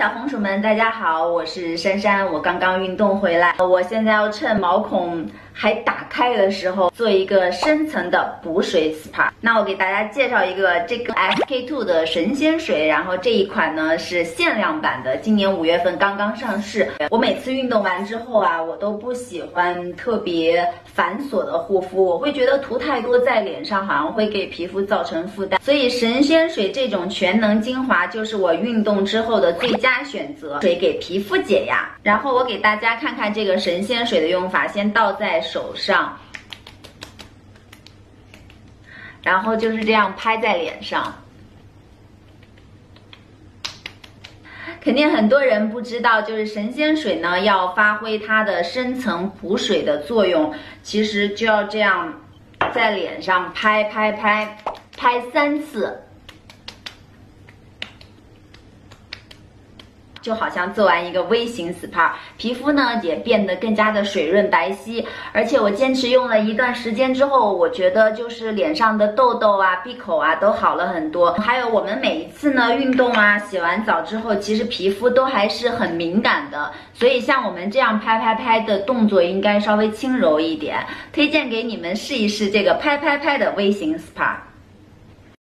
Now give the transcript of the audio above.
小红薯们，大家好，我是珊珊，我刚刚运动回来，我现在要趁毛孔还打开的时候做一个深层的补水 SPA。那我给大家介绍一个这个 SK two 的神仙水，然后这一款呢是限量版的，今年五月份刚刚上市。我每次运动完之后啊，我都不喜欢特别繁琐的护肤，我会觉得涂太多在脸上好像会给皮肤造成负担，所以神仙水这种全能精华就是我运动之后的最佳选择，水给皮肤解压。然后我给大家看看这个神仙水的用法，先倒在手上，然后就是这样拍在脸上。肯定很多人不知道，就是神仙水呢，要发挥它的深层补水的作用，其实就要这样在脸上拍拍拍拍三次。就好像做完一个微型 SPA，皮肤呢也变得更加的水润白皙，而且我坚持用了一段时间之后，我觉得就是脸上的痘痘啊、闭口啊都好了很多。还有我们每一次呢运动啊、洗完澡之后，其实皮肤都还是很敏感的，所以像我们这样拍拍拍的动作应该稍微轻柔一点，推荐给你们试一试这个拍拍拍的微型 SPA。